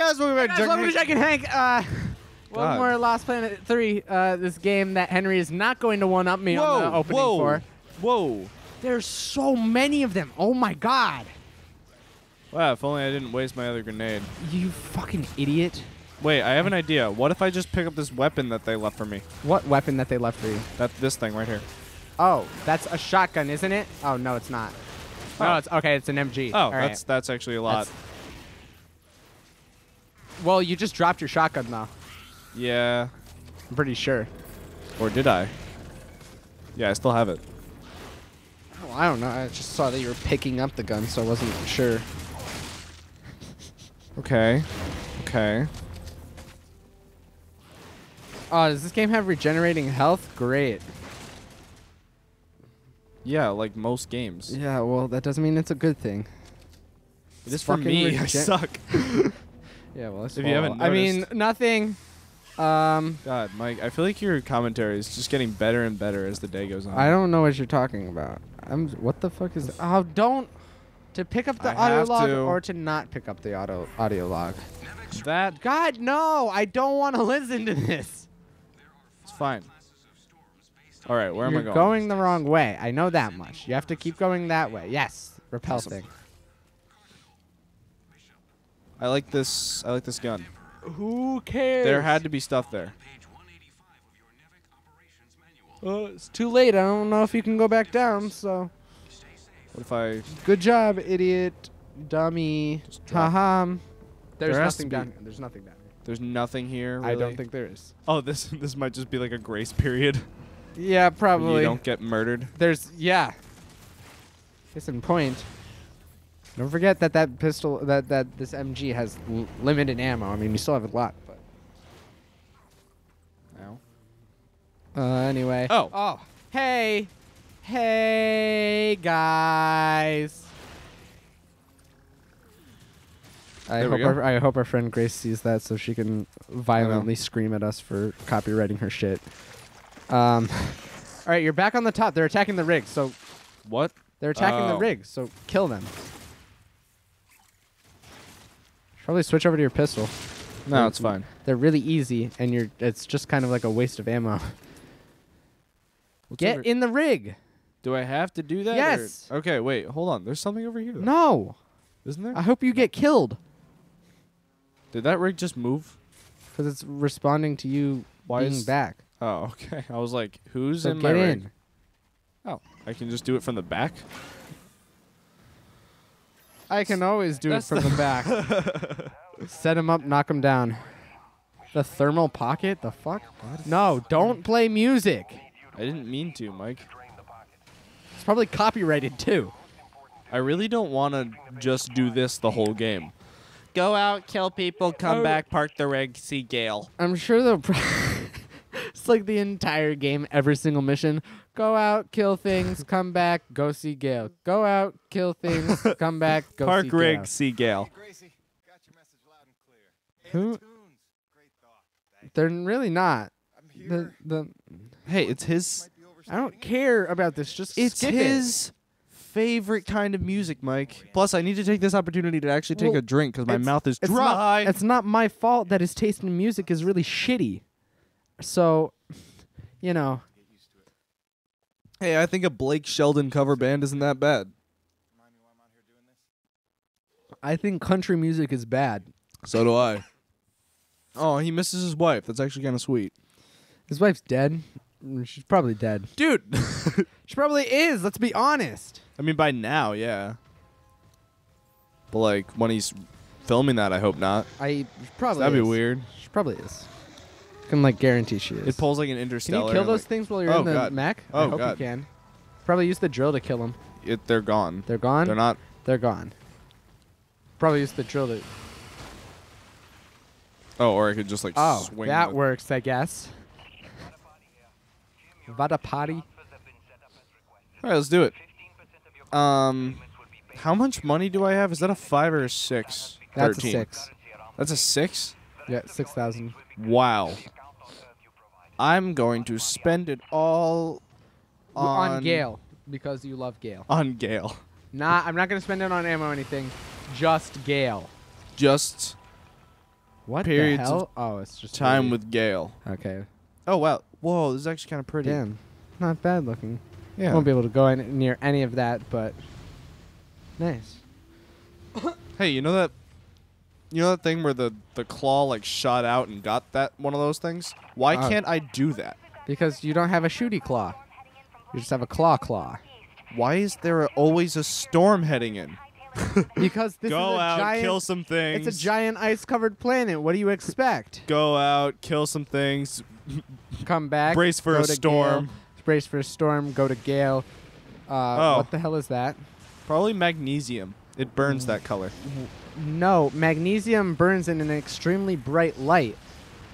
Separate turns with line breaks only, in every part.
guys, welcome back. Junk
welcome to. Jike and Hank. Uh, one
God.
more Lost Planet 3. Uh, this game that Henry is not going to one up me on the opening
whoa,
for.
whoa.
There's so many of them. Oh my god.
Wow, if only I didn't waste my other grenade.
You fucking idiot.
Wait, I have an idea. What if I just pick up this weapon that they left for me?
What weapon that they left for you?
That this thing right here.
Oh, that's a shotgun, isn't it? Oh, no, it's not.
Oh.
No, it's okay. It's an MG.
Oh,
All right.
that's that's actually a lot.
That's- Well, you just dropped your shotgun, now.
Yeah.
I'm pretty sure.
Or did I? Yeah, I still have it.
Oh, I don't know. I just saw that you were picking up the gun, so I wasn't sure.
Okay. Okay.
Oh, does this game have regenerating health? Great.
Yeah, like most games.
Yeah, well, that doesn't mean it's a good thing.
It is for me. I suck.
Yeah, well,
If you haven't noticed.
I mean, nothing. Um,
God, Mike, I feel like your commentary is just getting better and better as the day goes on.
I don't know what you're talking about. I'm. What the fuck is? Oh, don't. To pick up the
I
audio log
to.
or to not pick up the audio audio log.
That
God, no! I don't want to listen to this.
it's fine. All right, where
You're
am I going?
going the wrong way. I know that much. You have to keep going that way. Yes, repel
Awesome.
thing.
I like this. I like this gun.
Who cares?
There had to be stuff there.
Uh, it's too late. I don't know if you can go back down. So,
What if I?
good job, idiot, dummy,
Just drop-
haha. There's
There
nothing
be-
down. here. There's nothing down. here.
There's nothing here.
I don't think there is.
Oh, this this might just be like a grace period.
Yeah, probably.
You don't get murdered.
There's yeah. Case in point. Don't forget that that pistol that that this MG has l- limited ammo. I mean, we still have a lot, but.
Ow.
Uh, anyway.
Oh.
Oh. Hey. Hey, guys. I
There
hope our, I hope our friend Grace sees that so she can violently scream at us for copywriting her shit. Um, all right, you're back on the top. They're attacking the rig, so
What?
they're attacking the
Oh.
rig, so kill them. Probably switch over to your pistol.
No, it's fine.
They're really easy, and you're it's just kind of like a waste of ammo.
What's
Get
over-
in the rig.
Do I have to do that? or-
Yes.
Okay, wait. Hold on. There's something over here. Though.
No.
Isn't there?
I hope you get killed
Did that rig just move?
because it's responding to you
Why
being
is-
back.
Oh, okay. I was like, who's
So
in my
get
rig?
in.
Oh, I can just do it from the back.
I can always do
That's
it from the back. Set him up, knock him down. The thermal pocket? The fuck? No, don't play music.
I didn't mean to, Mike.
It's probably copyrighted too.
I really don't want to just do this the whole game. Go out, kill people, come
Oh.
back, park the rig, see Gale.
I'm sure they'll. Pro- it's like the entire game, every single mission. Go out, kill things, come back, go see Gale. Go out, kill things, come back, go
Park
see
rig,
Gale.
see Gale.
Gracie, got your message loud and clear. Hey,
Who-
the tunes. Great thought. Thank
They're really not.
I'm
The,
here.
the,
Hey, it's his.
Might be
I don't
it.
care about this. Just
It's
skip
his favorite kind of music, Mike. Plus, I need to take this opportunity to actually take
Well,
a drink because my
it's-
mouth is
It's
dry.
Not, it's not my fault that his taste in music is really shitty. So, you know,
hey, I think a Blake Shelton cover band isn't that bad.
Remind me why I'm out here doing this.
I think country music is bad.
So do I. Oh, he misses his wife. That's actually kind of sweet.
His wife's dead. Mm, She's probably dead.
Dude.
She probably is. Let's be honest.
I mean, by now, yeah. But, like, when he's filming that, I hope not.
I probably
That'd be
is.
weird.
She probably is. Can like guarantee she is.
It pulls like an
Can
interstellar.
you kill
and,
those
like,
things while you're
Oh,
in the
God.
mech?
Oh,
I hope
God.
you can. Probably use the drill to kill them.
It, they're gone.
They're gone.
They're not.
They're gone. Probably use the drill to.
Oh, or I could just, like,
Oh,
swing.
that
the-
works, I guess. Vada potty.
All right, let's do it. Um, how much money do I have? Is that a five or a six?
That's
13.
a six.
That's a six?
Yeah, six thousand.
Wow. I'm going to spend it all on,
On Gale because you love Gale.
On Gale.
Nah, I'm not gonna spend it on ammo or anything. Just Gale.
Just
What
Periods
the hell? Oh, it's just
time with Gale.
Okay.
Oh wow. Whoa, this is actually kind of pretty.
Damn. Not bad looking.
Yeah.
Won't be able to go in near any of that, but nice.
Hey, you know that you know that thing where the the claw like shot out and got that one of those things? Why
Oh.
can't I do that?
Because you don't have a shooty claw. You just have a claw claw.
Why is there always a storm heading in?
Because this
Go
is a
out,
giant
kill some things.
It's a giant ice-covered planet. What do you expect?
Go out, kill some things.
Come back.
Brace for a
to
storm.
Gale, brace for a storm. Go to Gale. Uh,
Oh.
What the hell is that?
Probably magnesium. It burns
Mm.
that color.
No, magnesium burns in an extremely bright light.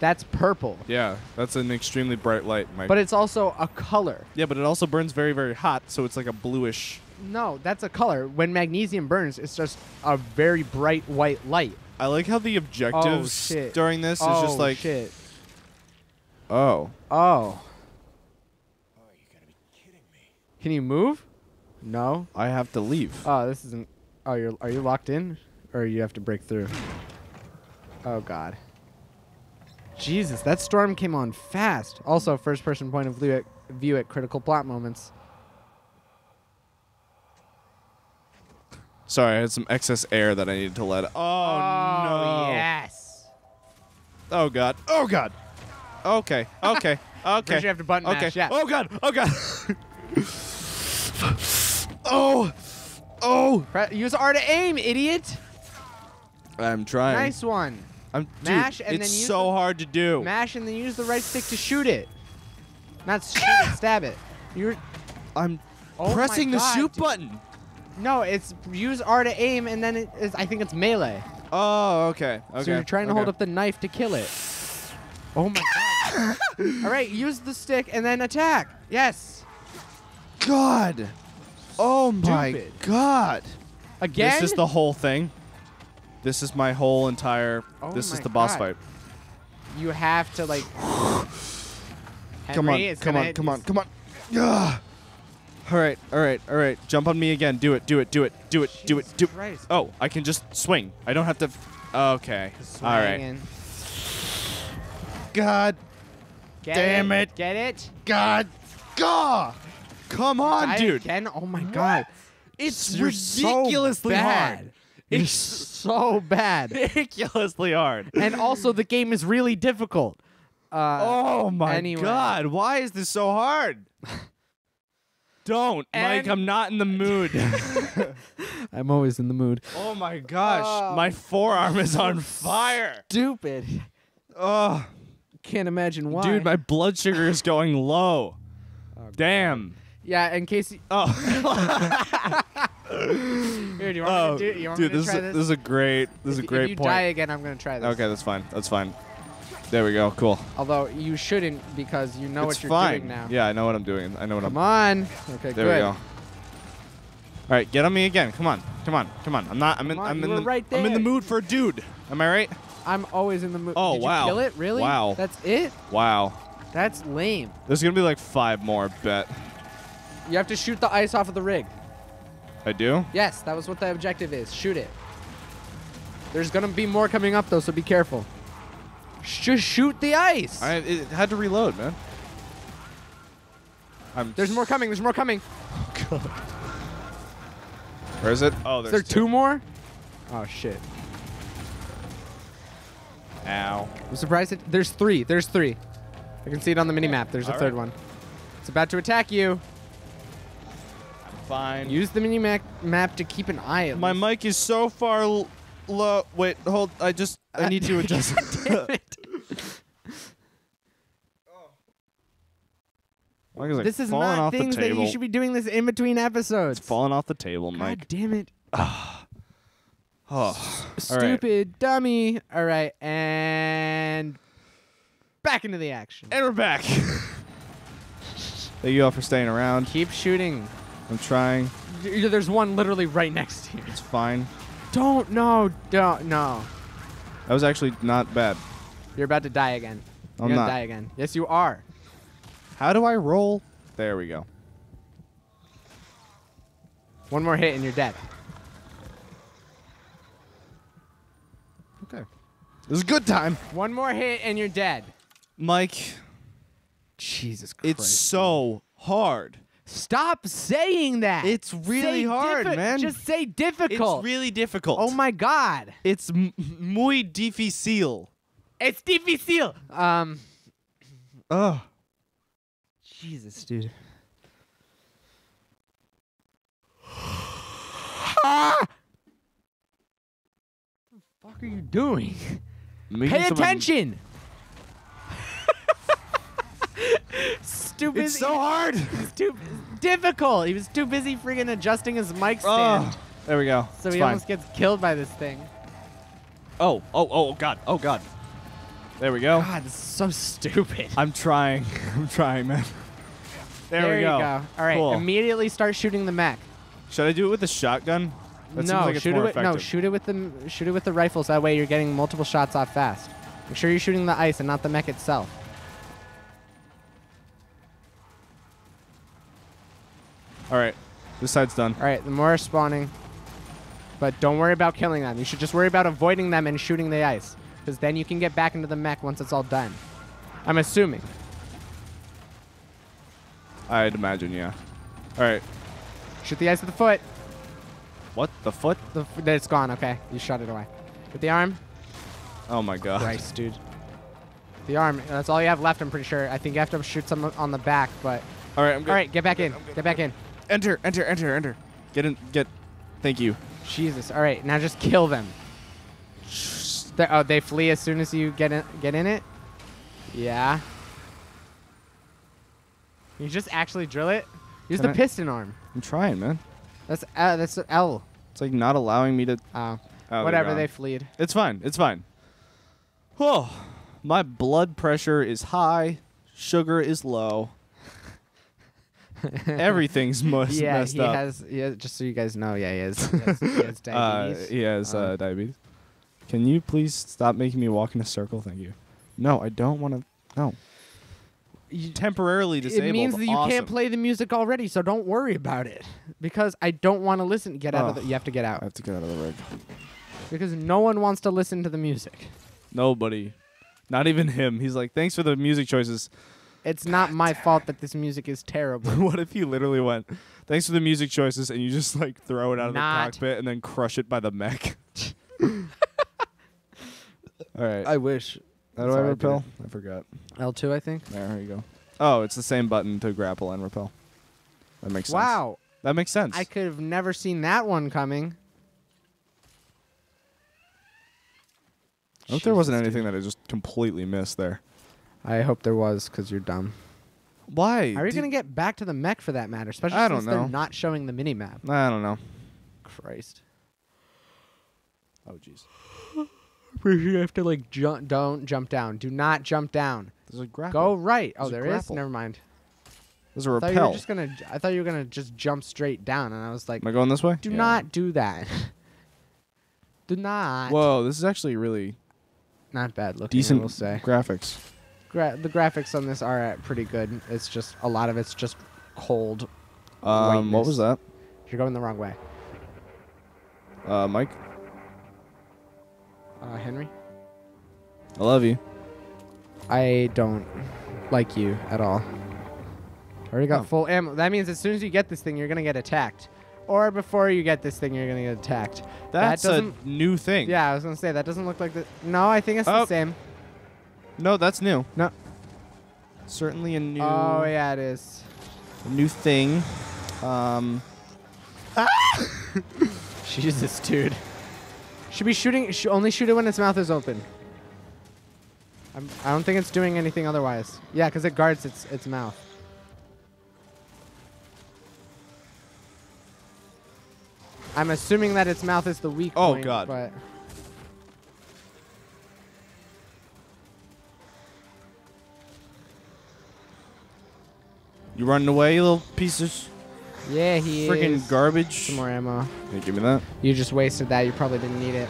That's purple.
Yeah, that's an extremely bright light, Mike.
But it's also a color.
yeah, but it also burns very, very hot, so it's like a bluish.
No, that's a color. When magnesium burns, it's just a very bright white light.
I like how the objectives
Oh, shit.
during this is
oh
just like,
shit.
oh,
Oh.
Oh, you gotta be kidding me.
Can you move? No.
I have to leave.
Oh, this isn't. Oh, you're. Are you locked in, or you have to break through? Oh God. Jesus, that storm came on fast. Also, first-person point of view at, view at critical plot moments.
Sorry, I had some excess air that I needed to let. Oh, oh no!
yes.
Oh god! Oh god! Okay, okay, okay.
First you have to button
okay.
mash, yeah.
Oh god! Oh god! oh! Oh!
Use R to aim, idiot.
I'm trying.
Nice one.
I'm dude,
and
it's
then use
so
the-
hard to do.
Mash and then use the right stick to shoot it. Not shoot it, stab it. You're.
I'm
Oh
pressing the shoot
dude.
button.
No, it's use R to aim and then it is, I think it's melee.
Oh, okay. Okay.
So you're trying to
okay.
hold up the knife to kill it. Oh my god. All right, use the stick and then attack. Yes.
God. Oh my
Stupid.
god.
Again?
This is the whole thing. This is my whole entire.
Oh
this is the boss
God.
fight.
you have to like
Come on, come on, come on, come on. Ugh. All right, all right, all right. Jump on me again. Do it, do it, do it, do it, do it, do it. Oh, I can just swing. I don't have to. Okay. All right. God,
Get
Damn it.
Get it?
God, God. Come on,
Die
dude.
Again? Oh my god. It's
You're so
ridiculously
bad.
hard. It's so bad.
Ridiculously hard.
and also the game is really difficult. Uh,
Oh my
anyway.
god, why is this so hard? Don't, Mike, I'm not in the mood.
I'm always in the mood.
oh my gosh,
Oh.
my forearm is on fire.
Stupid.
Oh,
Can't imagine why.
dude, my blood sugar is going low. Damn.
Yeah. In case. You,
Oh,
here, do you want
oh
me to oh, do? You want
dude,
me to
this is,
try
a, this is a great, this is a
If-
great
if you
point.
die again, I'm gonna try this.
Okay, that's fine. That's fine. There we go. Cool.
Although you shouldn't because you know
it's
what you're
fine.
doing now.
Yeah, I know what I'm doing. I know what
Come
I'm.
Come on. Okay,
There
good.
we go. All right, get on me again. Come on, come on, come on. I'm not. I'm in.
On,
I'm in the.
right
I'm in the mood for a dude. Am I right?
I'm always in the mood.
Oh,
Did
wow.
You kill it? Really?
Wow.
That's it?
Wow.
That's lame.
There's gonna be like five more. Bet.
You have to shoot the ice off of the rig.
I do.
Yes, that was what the objective is. Shoot it. There's gonna be more coming up though, so be careful. Just shoot the ice.
I it had to reload, man. I'm.
There's more coming. There's more coming.
Where is it? Oh, there's Is
there two more? Oh shit.
Ow.
I'm surprised. It, there's three. There's three. I can see it on the mini map. There's a third
right.
one. It's about to attack you.
Fine.
Use the mini map map to keep an eye. At
My
least.
mic is so far l- low. Wait, hold. I just. I need to adjust.
Damn it.
Mic is, like,
This is
falling
not
off
things that you should be doing this in between episodes.
It's falling off the table,
God
Mike.
damn it.
Oh. All right.
Stupid dummy. All right, and back into the action.
And we're back. Thank you all for staying around.
Keep shooting.
I'm trying.
There's one literally right next to you.
It's fine.
Don't no don't no.
That was actually not bad.
You're about to die again. You're
I'm
gonna
not.
die again. Yes, you are.
How do I roll? There we go.
One more hit and you're dead.
Okay. It was a good time.
One more hit and you're dead.
Mike,
Jesus Christ.
it's so hard.
Stop saying that.
It's really
Say
hard, man.
Just say difficult.
It's really difficult.
Oh my god.
It's m- muy difícil.
It's difícil. Um
Oh.
Jesus, dude. ah! What the fuck are you doing? Pay attention. Stupid.
It's so hard.
It's too difficult. He was too busy freaking adjusting his mic stand.
Oh, there we go.
so
It's
he
fine.
almost gets killed by this thing.
Oh, oh, oh, oh God. Oh, God. There we go.
God, this is so stupid.
I'm trying. I'm trying, man. There, we
you
go.
go. All right,
Cool.
immediately start shooting the mech.
Should I do it with the shotgun? That
no,
like
shoot it with, no, shoot it with the shoot it with the rifles. That way you're getting multiple shots off fast. Make sure you're shooting the ice and not the mech itself.
All right. This side's done.
All right, the more are spawning, but don't worry about killing them. You should just worry about avoiding them and shooting the ice, because then you can get back into the mech once it's all done. I'm assuming.
I'd imagine, yeah. All right.
Shoot the ice with the foot.
What? The foot?
The f- it's gone. Okay, you shot it away. With the arm.
Oh, my God.
Christ, dude. The arm. That's all you have left. I'm pretty sure. I think you have to shoot some on the back, but
All right, I'm good.
all right, get back in.
I'm good,
Get back in.
Enter, enter, enter, enter. Get in. Get. Thank you.
Jesus. All right, now just kill them. They- oh, they flee as soon as you get in. Get in it. Yeah. You just actually drill it. Use
Can
the
I-
piston arm.
I'm trying, man.
That's uh, that's L.
It's like not allowing me to.
Oh,
Oh,
whatever. They fleed.
It's fine. It's fine. Oh, my blood pressure is high. Sugar is low. Everything's most
yeah,
messed
he
up.
has. Yeah, just so you guys know. Yeah, he has. He has, he has
uh,
diabetes.
he has uh,
Um,
diabetes. Can you please stop making me walk in a circle? Thank you. No, I don't want to. No. You, temporarily disabled.
it means that you
awesome.
can't play the music already, so don't worry about it. Because I don't want to listen. Get out of the. You have to get out.
I have to get out of the rig.
because no one wants to listen to the music.
Nobody. Not even him. He's like, thanks for the music choices.
It's not my fault that this music is terrible.
what if he literally went, thanks for the music choices, and you just like throw it out of
Not.
the cockpit and then crush it by the mech? All right.
I wish.
How do I
Sorry,
repel? I forgot.
L two, I think.
There you go. Oh, it's the same button to grapple and repel. That makes sense.
Wow,
That makes sense.
I could have never seen that one coming.
I hope there wasn't anything
dude.
that I just completely missed there.
I hope there was, because you're dumb.
Why?
How are you gonna get back to the mech for that matter? Especially
I don't
since they're not showing the mini map.
I don't know.
Christ.
Oh, jeez.
Pretty you have to like jump. Don't jump down. Do not jump down.
There's a grapple.
Go right. Oh,
There's a
there is.
grapple.
Never mind.
There's a
I thought you were
repel.
just gonna. j- I thought you were gonna just jump straight down, and I was like,
Am I going this way?
do
Yeah.
not do that. do not.
Whoa, this is actually really
Not bad looking.
decent
I will say.
graphics.
Gra- the graphics on this are pretty good. It's just a lot of it's just cold.
Um, what was that?
You're going the wrong way.
Uh, Mike,
Uh, Henry.
I love you.
I don't like you at all. Already got
Oh.
full ammo. That means as soon as you get this thing, you're gonna get attacked. Or before you get this thing, you're gonna get attacked.
That's a new thing.
Yeah, I was gonna say that doesn't look like the. No, I think it's
Oh.
the same.
No, that's new.
No.
Certainly a new.
Oh yeah, it is.
a new thing. Um,
Jesus, dude. Should be shooting. Sh- only shoot it when its mouth is open. I'm, I don't think it's doing anything otherwise. Yeah, because it guards its its mouth. I'm assuming that its mouth is the weak
Oh,
point.
God.
But
you running away, you little pieces?
yeah, he
freaking
is.
garbage.
Some more ammo.
Hey, give me that.
You just wasted that. You probably didn't need it.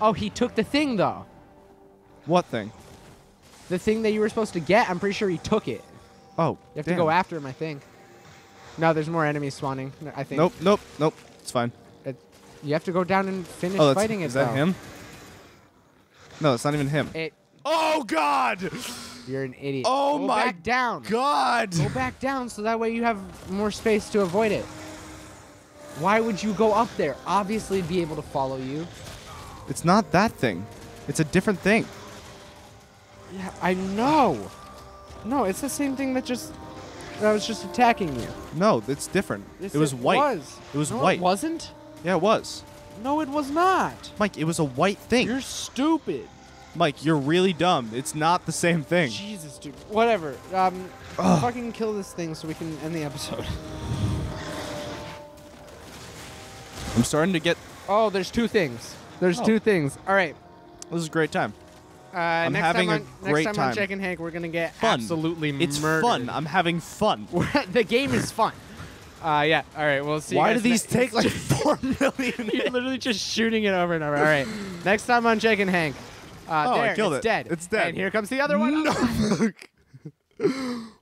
Oh, he took the thing though.
What thing?
The thing that you were supposed to get. I'm pretty sure he took it.
Oh,
You have
damn.
to go after him, I think. No, there's more enemies spawning. I think.
Nope, nope, nope. It's fine.
Uh, you have to go down and finish
Oh,
fighting it.
is that
though.
him? No, it's not even him.
It.
Oh God!
You're an idiot.
Oh
Go
my
back down.
God!
Go back down so that way you have more space to avoid it. Why would you go up there? Obviously, be able to follow you.
It's not that thing. It's a different thing.
Yeah, I know. No, it's the same thing that just that was just attacking you.
No, it's different.
Yes,
it was white.
Was.
It was
No,
white.
It wasn't.
Yeah, it was.
No, it was not.
Mike, it was a white thing.
You're stupid.
Mike, you're really dumb. It's not the same thing.
Jesus, dude. Whatever. Um,
Ugh.
fucking kill this thing so we can end the episode.
I'm starting to get.
Oh, there's two things. There's
Oh.
two things. All right.
This is a great time.
Uh, next
having
time
a great
next time, on
time.
Jike and Hank, we're gonna get
Fun.
absolutely
It's
murdered.
It's fun. I'm having fun.
the game is fun. Uh, yeah. All right. We'll see. you
Why do these take like four million?
You're literally just shooting it over and over. All right. Next time on Jike and Hank. Uh,
oh,
there, I
killed
it's
it.
Dead.
It's dead.
And here comes the other one.
No.